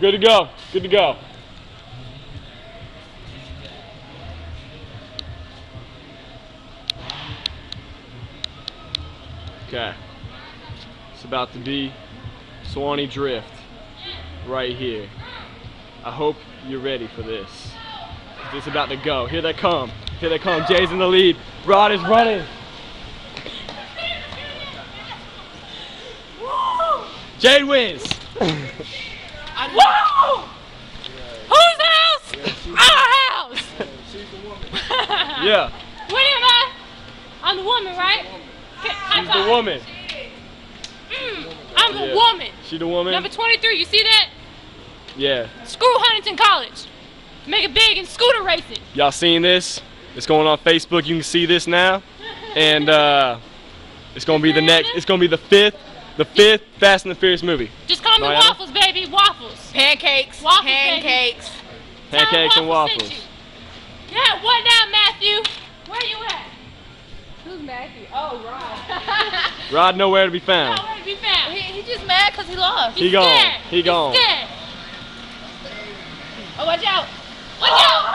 Good to go. Good to go. Okay. It's about to be Swanee Drift right here. I hope you're ready for this. It's about to go. Here they come. Here they come. Jay's in the lead. Rod is running. Jay wins. Woo! Whose house? Our house. Yeah, What am I? I'm the woman, right? she's the woman. Mm, I'm the Yeah. woman. She the woman? Number 23, you see that? Yeah. Screw Huntingdon College. Make it big in scooter racing. Y'all seen this? It's going on Facebook. You can see this now. And uh, it's gonna be the next it's gonna be the fifth the fifth Fast and the Furious movie. Just call me Marianna? waffles, baby. Waffles. Pancakes. Waffles, pancakes. Tell Pancakes and Waffles waffles. Yeah, what now, Matthew? Where you at? Who's Matthew? Oh, Rod. Rod nowhere to be found. Nowhere to be found. he, he just mad because he lost. He He's gone. scared. He gone. He's scared. Oh, watch out. Watch out!